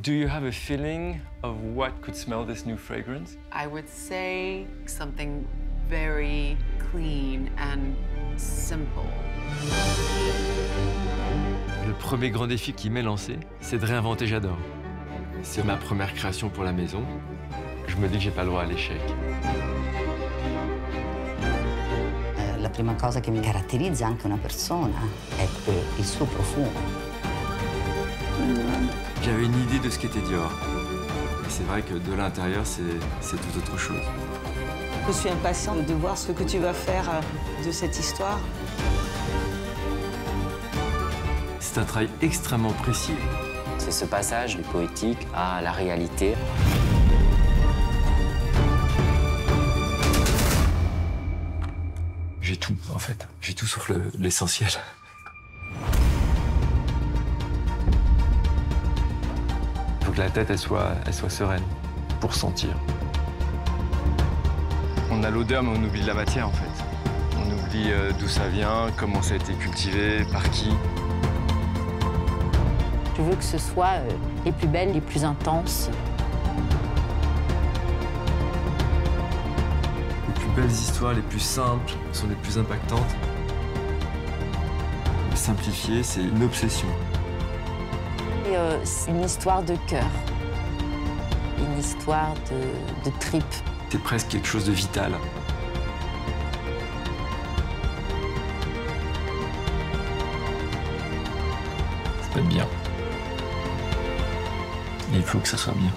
Do you have a feeling of what could smell this new fragrance? I would say something very clean and simple. Le premier grand défi qui m'est lancé, c'est de réinventer J'adore. C'est ma première création pour la maison. Je me dis que j'ai pas le droit à l'échec. Eh, La prima cosa che mi caratterizza anche una persona è eh, il suo profumo. J'avais une idée de ce qu'était Dior. Et c'est vrai que de l'intérieur, c'est c'est tout autre chose. Je suis impatiente de voir ce que tu vas faire euh, de cette histoire. C'est un travail extrêmement précis. C'est ce passage du poétique à la réalité. J'ai tout, en fait. J'ai tout sauf le- l'essentiel. Que la tête, elle soit, elle soit sereine pour sentir. On a l'odeur, mais on oublie la matière en fait. On oublie euh, d'où ça vient, comment ça a été cultivé, par qui. Je veux que ce soit euh, les plus belles, les plus intenses. Les plus belles histoires, les plus simples, sont les plus impactantes. Simplifier, c'est une obsession. Euh, c'est une histoire de cœur, une histoire de, de tripes. C'est presque quelque chose de vital. Ça peut être bien. Il faut que ça soit bien.